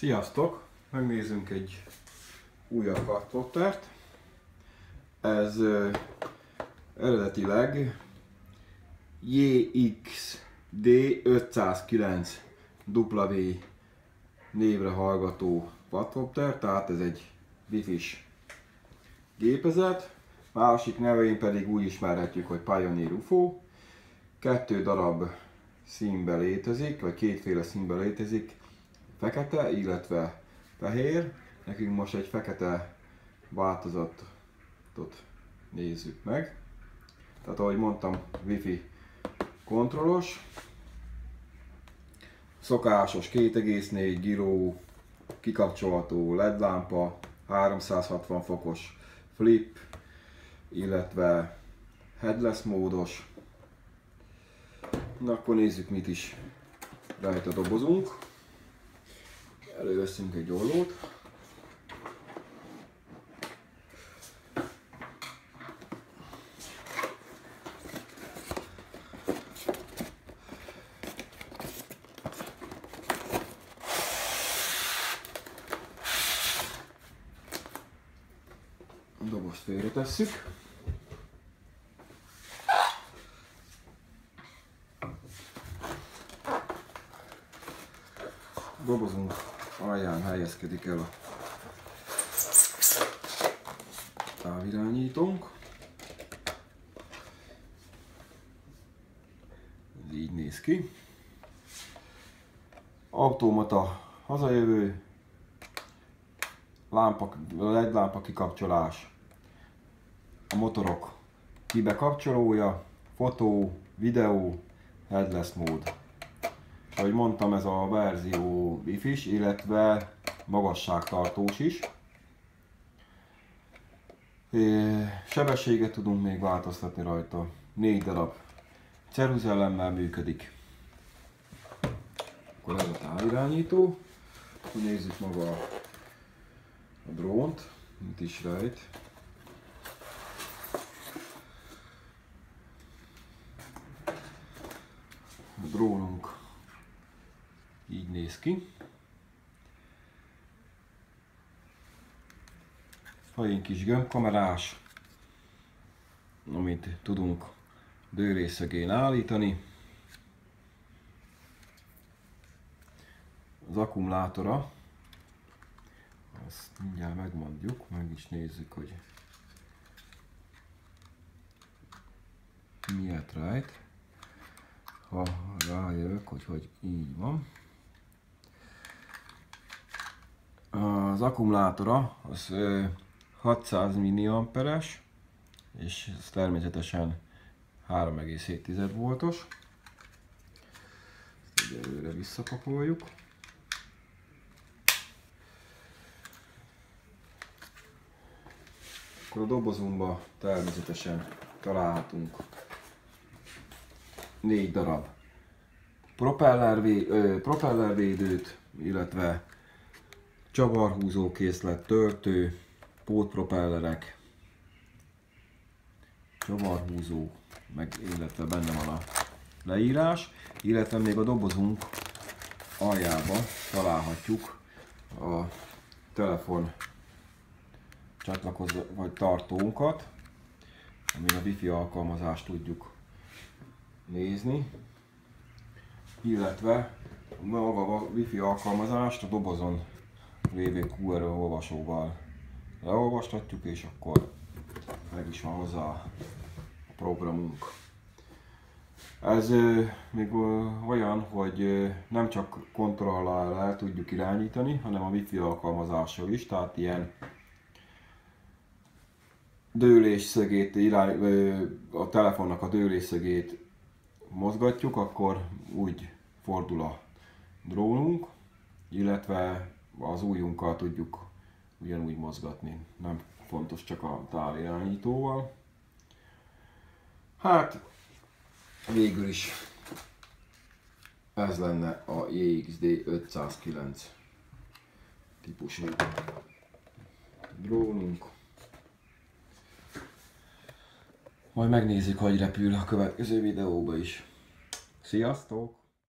Sziasztok! Megnézzünk egy újabb quadcoptert. Ez uh, eredetileg JXD 509 W névre hallgató quadcopter, tehát ez egy wifi-s gépezet. Másik nevén pedig úgy ismerhetjük, hogy Pioneer UFO. Kettő darab színben létezik, vagy kétféle színben létezik fekete, illetve fehér. Nekünk most egy fekete változatot nézzük meg. Tehát ahogy mondtam, wifi kontrollos. Szokásos 2,4 giró, kikapcsolható LED lámpa, 360 fokos flip, illetve headless módos. Na akkor nézzük mit is rajta dobozunk. Előveszünk egy ollót. A dobozt félretesszük. dobozunk alján helyezkedik el a távirányítónk. Ez így néz ki. Automata hazajövő, lámpa, LED lámpa kikapcsolás, a motorok kibekapcsolója, fotó, videó, headless mód ahogy mondtam, ez a verzió wifi illetve magasságtartós is. Sebességet tudunk még változtatni rajta. Négy darab ceruzellemmel működik. Akkor ez a távirányító. Nézzük maga a drónt, mit is rejt. A drónunk így néz ki. Fajén kis gömbkamerás, amit tudunk dőrészögén állítani. Az akkumulátora, azt mindjárt megmondjuk, meg is nézzük, hogy miért rejt. Ha rájövök, hogy, hogy így van. Az akkumulátora az 600 mAh-es, és ez természetesen 3,7 voltos. Ezt egyelőre visszapapoljuk. Akkor a dobozunkba természetesen találhatunk négy darab propellervédőt, illetve csavarhúzó készlet, törtő, pótpropellerek, csavarhúzó, meg illetve benne van a leírás, illetve még a dobozunk aljába találhatjuk a telefon csatlakozó vagy tartónkat, amin a wifi alkalmazást tudjuk nézni, illetve maga a wifi alkalmazást a dobozon lévő QR olvasóval leolvastatjuk, és akkor meg is van hozzá a programunk. Ez még olyan, hogy nem csak kontrollál el tudjuk irányítani, hanem a wifi alkalmazással is, tehát ilyen dőlésszögét, irány, a telefonnak a dőlésszögét mozgatjuk, akkor úgy fordul a drónunk, illetve az ujjunkkal tudjuk ugyanúgy mozgatni. Nem fontos csak a távirányítóval. Hát, végül is ez lenne a JXD 509 típusú drónunk. Majd megnézzük, hogy repül a következő videóba is. Sziasztok!